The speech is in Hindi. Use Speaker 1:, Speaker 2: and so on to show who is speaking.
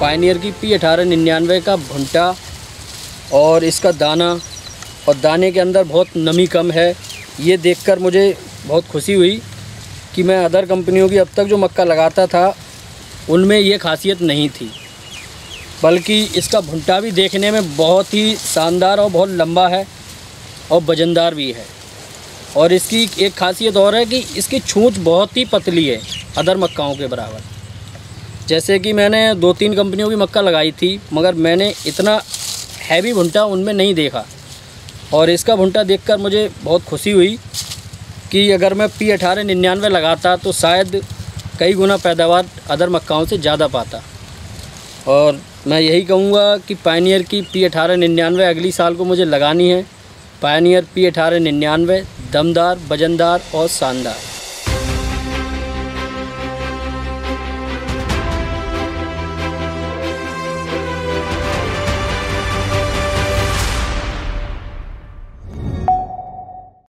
Speaker 1: पाइनियर की पी अठारह निन्यानवे का भुंटा और इसका दाना और दाने के अंदर बहुत नमी कम है। ये देखकर मुझे बहुत खुशी हुई कि मैं अदर कंपनियों की अब तक जो मक्का लगाता था, उनमें ये खासियत नहीं थी। बल्कि इसका भुंटा भी देखने में बहुत ही शानदार और बहुत लंबा है और वजनदार भी है। और इसकी एक खासियत और है कि इसकी छूँच बहुत ही पतली है अदर मक्काओं के बराबर। जैसे कि मैंने दो तीन कंपनियों की मक्का लगाई थी, मगर मैंने इतना हैवी भुंटा उनमें नहीं देखा। और इसका भुंटा देखकर मुझे बहुत खुशी हुई कि अगर मैं पी अठारह निन्यानवे लगाता तो शायद कई गुना पैदावार अदर मक्काओं से ज़्यादा पाता। और मैं यही कहूँगा कि पायनियर की पी अठारह निन्यानवे अगली साल को मुझे लगानी है। पायनियर पी अठारह निन्यानवे, दमदार वजनदार और शानदार।